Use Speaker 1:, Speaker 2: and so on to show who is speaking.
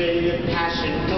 Speaker 1: Passion.